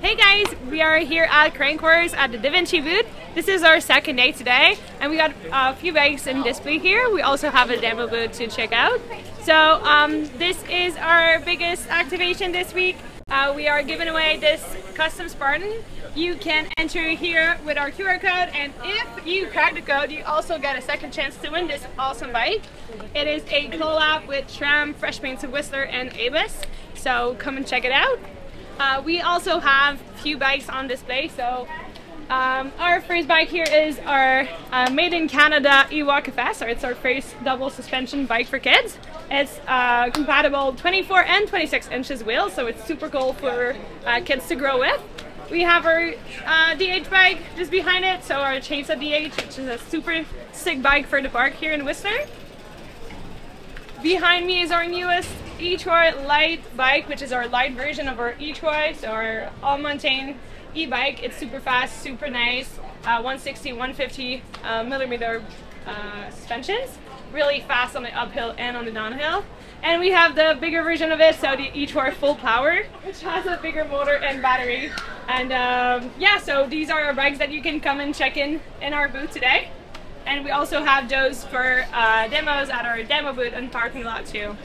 Hey guys, we are here at Crankworx at the Devinci booth. This is our second day today, and we got a few bikes in display here. We also have a demo booth to check out. So um, this is our biggest activation this week. Uh, we are giving away this custom Spartan. You can enter here with our QR code, and if you crack the code, you also get a second chance to win this awesome bike. It is a collab with SRAM, Fresh Paints of Whistler, and Avis. So come and check it out. Uh, we also have a few bikes on display. So um, our first bike here is our uh, made in Canada Ewoc FS, or it's our first double suspension bike for kids. It's uh, compatible 24 and 26 inches wheels, so it's super cool for uh, kids to grow with. We have our DH uh, bike just behind it, so our Chainsaw DH, which is a super sick bike for the park here in Whistler. Behind me is our newest eTroy light bike, which is our light version of our eTroy, so our all-mountain e-bike. It's super fast, super nice, uh, 160, 150 uh, millimeter uh, suspensions, really fast on the uphill and on the downhill. And we have the bigger version of it, so the eTroy Full Power, which has a bigger motor and battery. And um, yeah, so these are our bikes that you can come and check in in our booth today. And we also have those for uh, demos at our demo booth and parking lot too.